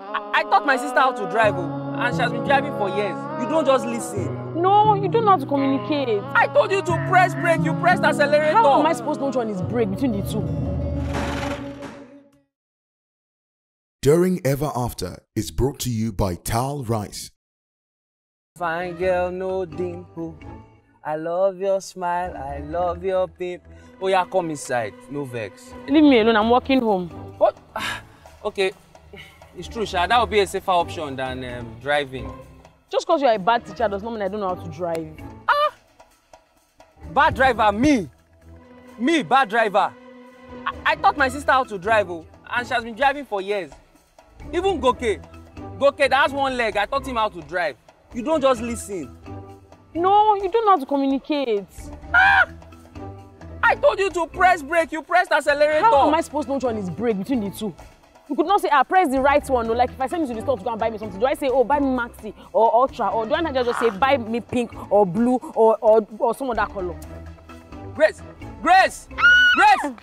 I, I taught my sister how to drive, oh, and she has been driving for years. You don't just listen. No, you don't know how to communicate. I told you to press brake, you pressed accelerator. How am I supposed to know which one is brake between the two? During Ever After is brought to you by Tal Rice. Fine girl, no dimple. I love your smile, I love your pimp. Oh yeah, come inside, no vex. Leave me alone, I'm walking home. What? Okay, it's true, Sha. That would be a safer option than um, driving. Just because you're a bad teacher does not mean I don't know how to drive. Bad driver, me. Me, bad driver. I, I taught my sister how to drive, oh, and she has been driving for years. Even Goke. Goke, that has one leg. I taught him how to drive. You don't just listen. No, you don't know how to communicate. I told you to press brake, you pressed accelerator. How am I supposed to know which one is brake between the two? You could not say, ah, press the right one. No, like if I send you to the store to go and buy me something, do I say, oh, buy me Maxi or Ultra? Or do I not just say, buy me pink or blue or, or, or some other color? Grace! Grace! Grace!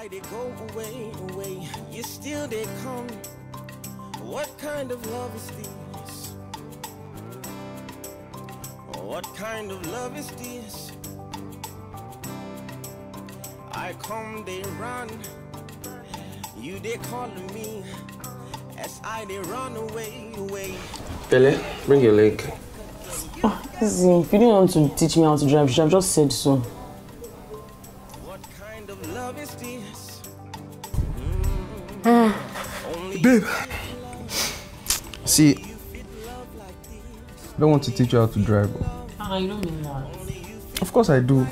As I they go away, away, you still they come. What kind of love is this? What kind of love is this? I come, they run. You they calling me. As I they run away, away. Bele, bring your leg. Oh, See, if you didn't want to teach me how to drive, you should have just said so. See, I don't want to teach you how to drive. Ah, you don't mean that. Of course I do.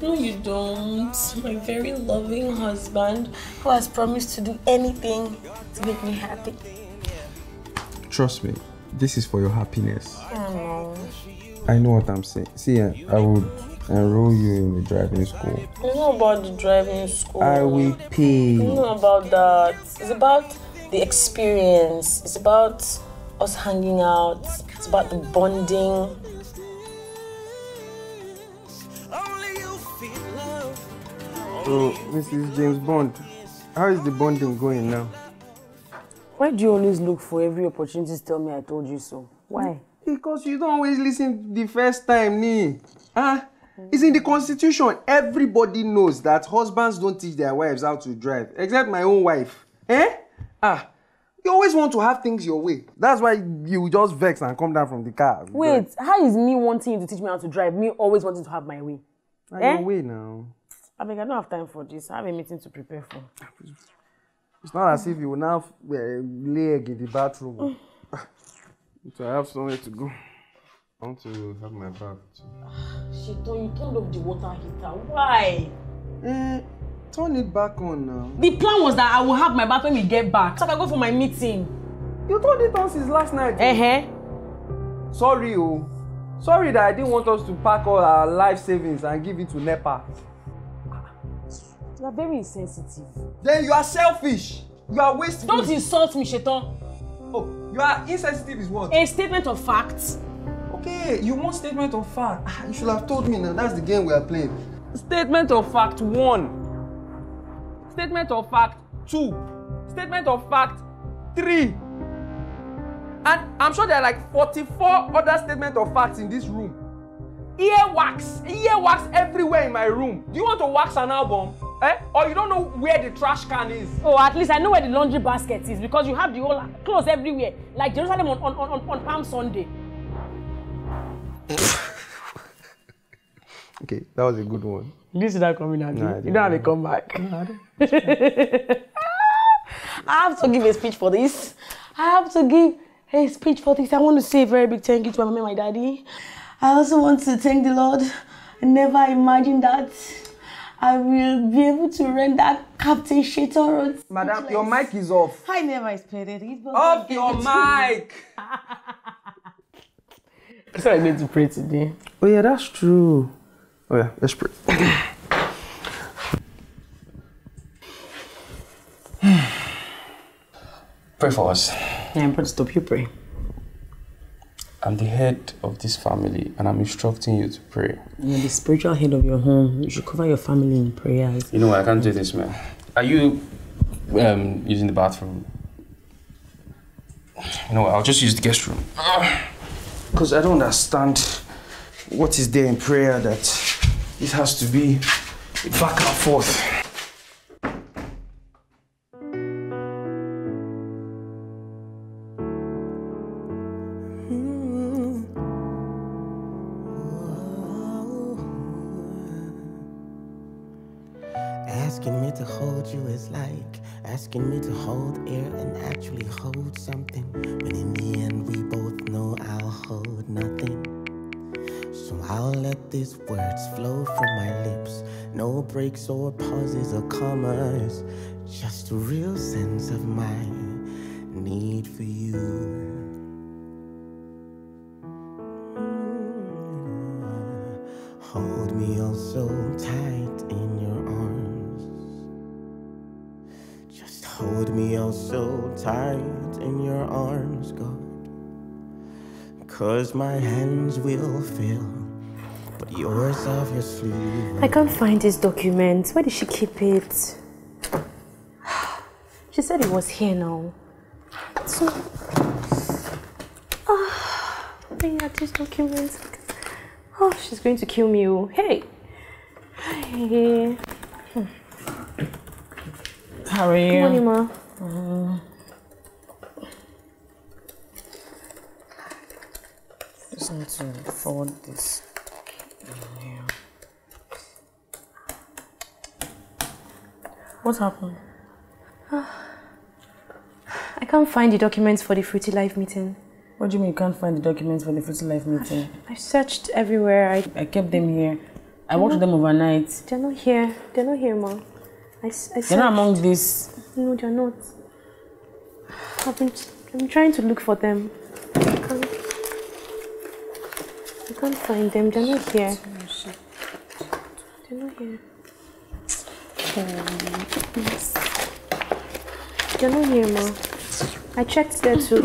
No, you don't. My very loving husband who has promised to do anything to make me happy. Trust me, this is for your happiness. I know. I know what I'm saying. See, eh, I would enroll you in the driving school. It's not about the driving school. I will pay. It's not about that. It's about the experience. It's about us hanging out. It's about the bonding. Only you feel. So, Mrs. James Bond, how is the bonding going now? Why do you always look for every opportunity to tell me I told you so? Why? Because you don't always listen the first time, ni. Ah, it's in the constitution. Everybody knows that husbands don't teach their wives how to drive, except my own wife. Eh? Ah, you always want to have things your way. That's why you just vex and come down from the car. Wait, how is me wanting you to teach me how to drive, me always wanting to have my way? Na Eh? your way now. I mean, I don't have time for this. I have a meeting to prepare for. It's not as if you will now uh, lay egg in the bathroom. so I have somewhere to go. I want to have my bath too. Sheton, you turned off the water heater. Why? Eh, turn it back on now. The plan was that I will have my bath when we get back. So I can go for my meeting. You turned it on since last night. Uh-huh. Sorry, oh. Sorry that I didn't want us to pack all our life savings and give it to NEPA. You are very insensitive. Then you are selfish. You are wasteful. Don't insult me, Sheton. Oh, you are insensitive is what? A statement of fact. Okay, you want statement of fact. Ah, You should have told me now. That's the game we are playing. Statement of fact one. Statement of fact two. Statement of fact three. And I'm sure there are like 44 other statement of facts in this room. Ear wax, ear wax everywhere in my room. Do you want to wax an album? Eh? Or you don't know where the trash can is? Oh, at least I know where the laundry basket is because you have the whole clothes everywhere, like Jerusalem on, on, on, on Palm Sunday. Okay, that was a good one. You didn't that coming out. No, I you didn't. don't have a comeback. I have to give a speech for this. I have to give a speech for this. I want to say a very big thank you to my mama and my daddy. I also want to thank the Lord. I never imagined that I will be able to rent that Captain Shaitan Road. Madam, your mic is off. I never expected it. But Off God your gave it to me. mic. That's what I'm need to pray today. Oh yeah, that's true. Oh yeah, let's pray. Pray for us. Yeah, but stop you pray. I'm the head of this family and I'm instructing you to pray. You're the spiritual head of your home. You should cover your family in prayers. You know what? I can't do this, man. Are you um, using the bathroom? You know what? I'll just use the guest room. Because I don't understand what is there in prayer that it has to be back and forth. Asking me to hold you is like asking me to hold air and actually hold something. But in the end, we both know I'll hold nothing. So I'll let these words flow from my lips. No breaks or pauses or commas. Just a real sense of my need for you. Hold me oh so tight in your arms. Just hold me oh so tight in your arms, God. Cause my hands will fail, but yours obviously. I can't find this document. Where did she keep it? She said it was here now. So, ah, where are these documents? Oh, she's going to kill me. Oh, hey. Hey. How are you? Good morning, ma. Just need to forward this. What happened? I can't find the documents for the Fruity Life meeting. What do you mean you can't find the documents for the Fruity Life meeting? I searched everywhere. I, I kept them here. I watched them overnight. they're not here. They're not here, ma. I, I They're not among these. No, they're not. I've been, I'm trying to look for them. I can't, I can't find them. They're not here. They're not here. They're not here, ma. I checked there too.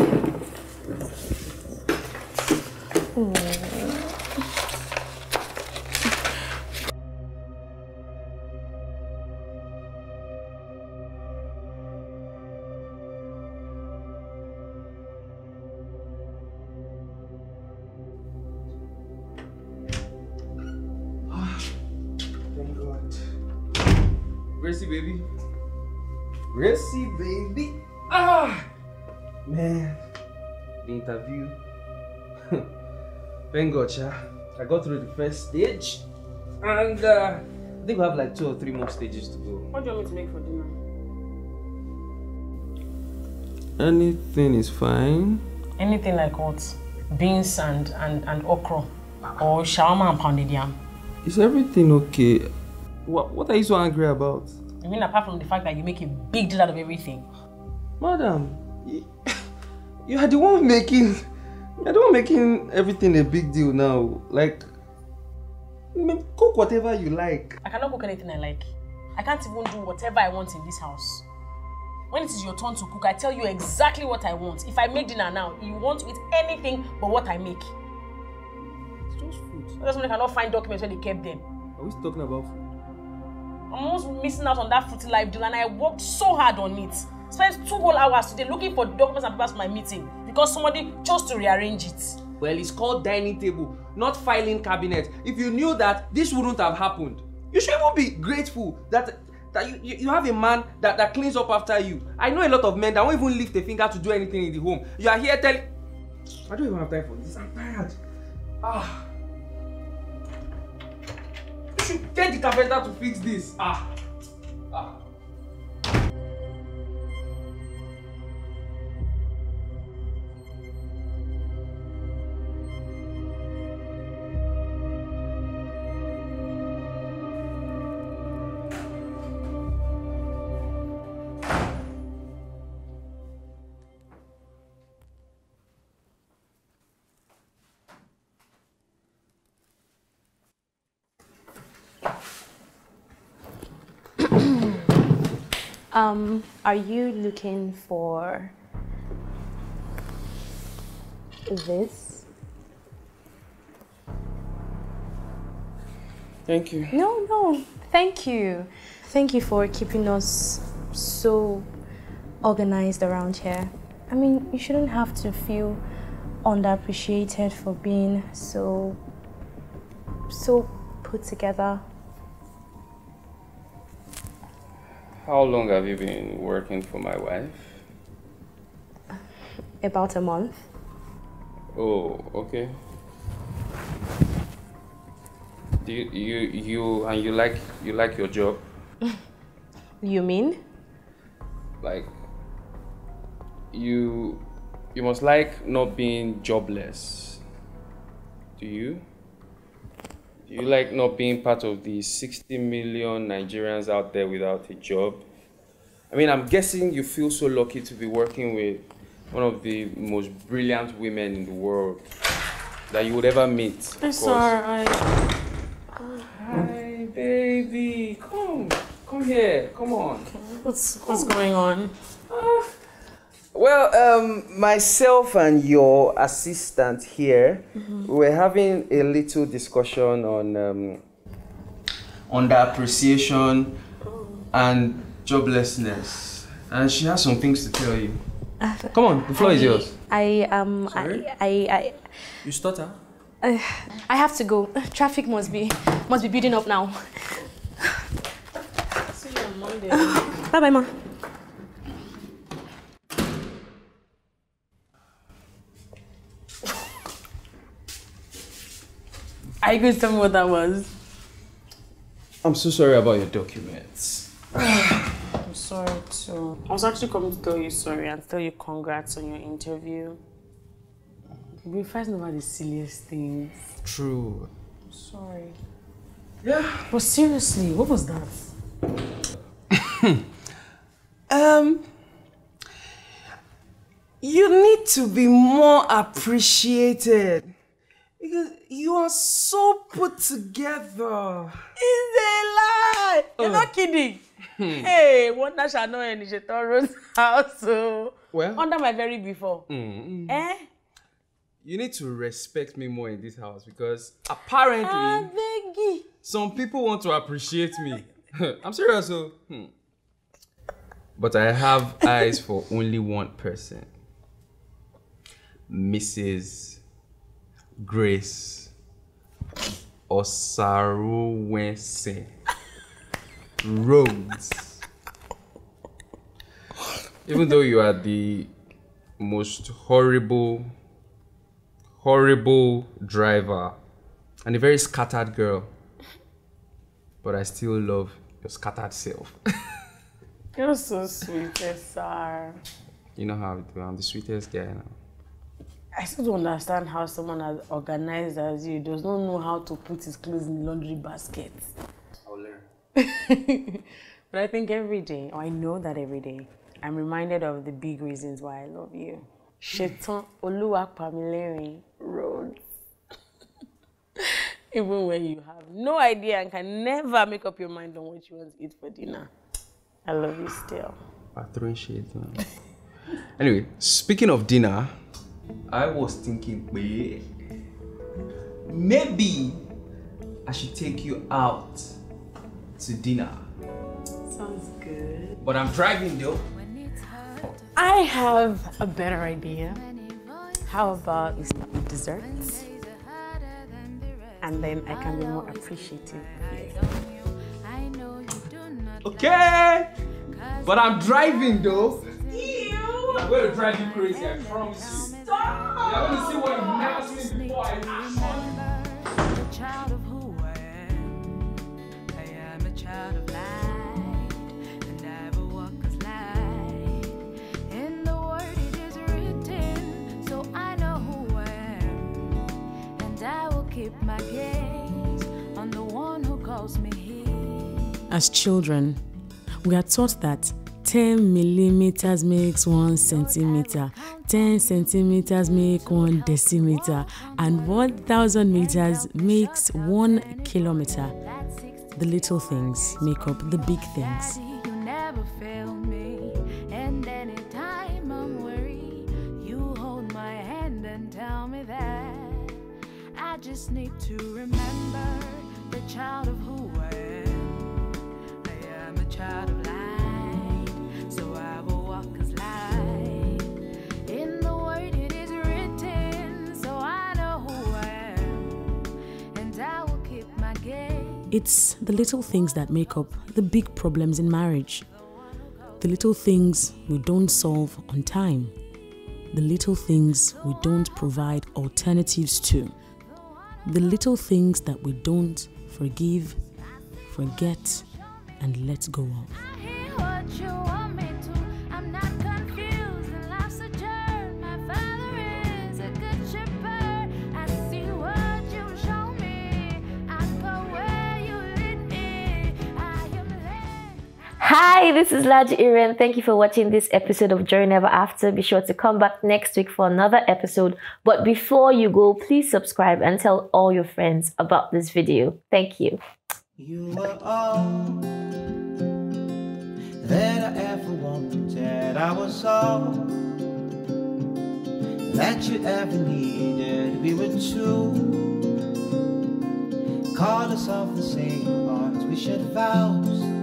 Thank Gracie, baby. Gracie, baby. Ah! Man, the interview. Thank God, Cha. I got through the first stage. And uh, I think we have like two or three more stages to go. What do you want me to make for dinner? Anything is fine. Anything like what? Beans and, and, and okra. Or shawarma and pounded yam. Is everything okay? What, what are you so angry about? I mean, apart from the fact that you make a big deal out of everything. Madam, you, are the one making you're the one making everything a big deal now. Like cook whatever you like. I cannot cook anything I like. I can't even do whatever I want in this house. When it is your turn to cook, I tell you exactly what I want. If I make dinner now, you won't eat anything but what I make. It's just food. That doesn't mean I cannot find documents where they kept them. Are we talking about food? I'm almost missing out on that fruity life deal and I worked so hard on it. Spent two whole hours today looking for documents and papers for my meeting because somebody chose to rearrange it. Well, it's called dining table, not filing cabinet. If you knew that this wouldn't have happened, you should even be grateful that that you, you, have a man that, that cleans up after you. I know a lot of men that won't even lift a finger to do anything in the home. You are here telling I don't even have time for this. I'm tired. Ah. Should get the carpenter to fix this. Ah. Ah. Um, are you looking for this? Thank you. No, no. Thank you. Thank you for keeping us so organized around here. I mean, you shouldn't have to feel underappreciated for being so so put together. How long have you been working for my wife? About a month. Oh, okay. Do you, you you and you like you like your job? You mean? Like you you must like not being jobless. Do you? You like not being part of the 60 million Nigerians out there without a job? I mean, I'm guessing you feel so lucky to be working with one of the most brilliant women in the world that you would ever meet. course. alright. Hi, baby. Come. Come here. Come on. What's what's going on? Ah, Well, um, myself and your assistant here, we were having a little discussion on um, underappreciation and joblessness, and she has some things to tell you. Come on, the floor is yours. I um Sorry? I, I I You stutter. I I have to go. Traffic must be must be building up now. See you on Monday. Bye bye, ma. Are you going to tell me what that was? I'm so sorry about your documents. I'm sorry too. I was actually coming to tell you sorry and tell you congrats on your interview. You've been fighting over the silliest things. True. I'm sorry. Yeah. But seriously, what was that? Um, you need to be more appreciated because you are so put together. It's a lie! You're not kidding. hey, wonder shall know end in Shetoro's house. So, Well, under my very before. mm, Eh? you need to respect me more in this house because apparently some people want to appreciate me. I'm serious, so. Hmm. But I have eyes for only one person Mrs. Grace Osaruwense Rhodes. Even though you are the most horrible, horrible driver and a very scattered girl, but I still love your scattered self. You're so sweet, sir. you know how I do. I'm the sweetest guy now. I still don't understand how someone as organized as you does not know how to put his clothes in the laundry basket. I'll learn. But I think every day, or I know that every day, I'm reminded of the big reasons why I love you. Shetan Oluwapamilerin Rhodes. Even when you have no idea and can never make up your mind on what you want to eat for dinner. I love you still. I'm throwing shades now. anyway, speaking of dinner, I was thinking, wait, maybe I should take you out to dinner. Sounds good. But I'm driving though. I have a better idea. How about we start with desserts? And then I can be more appreciative. Okay, but I'm driving though. I'm going to drive you crazy, I promise you. Stop! You're going to see what you've never seen before. I action. child of who I am. I am a child of light, and I will walk as light. In the word it is written, so I know who I am, and I will keep my gaze on the one who calls me his. As children, we are taught that 10 millimeters makes 1 centimeter, 10 centimeters make 1 decimeter and 1000 meters makes 1 kilometer. The little things make up the big things. I just need to remember the child of who I am. I am a child It's the little things that make up the big problems in marriage. The little things we don't solve on time. The little things we don't provide alternatives to. The little things that we don't forgive, forget, and let go of. Hi, this is Laju Iren. Thank you for watching this episode of During Ever After. Be sure to come back next week for another episode. But before you go, please subscribe and tell all your friends about this video. Thank you. You all that I ever wanted. I was all that you ever needed. We were two the same. We shared vows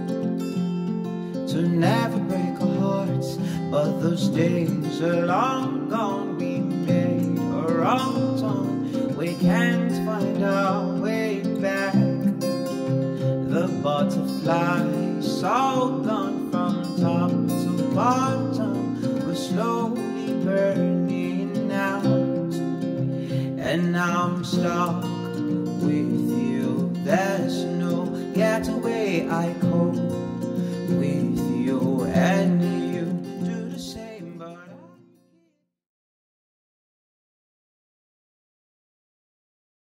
to never break our hearts. But those days are long gone. We made a wrong turn. We can't find our way back. The butterflies all gone from top to bottom. We're slowly burning out. And now I'm stuck with you. There's no getaway. I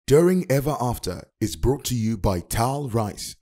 During Ever After is brought to you by Tal Rice.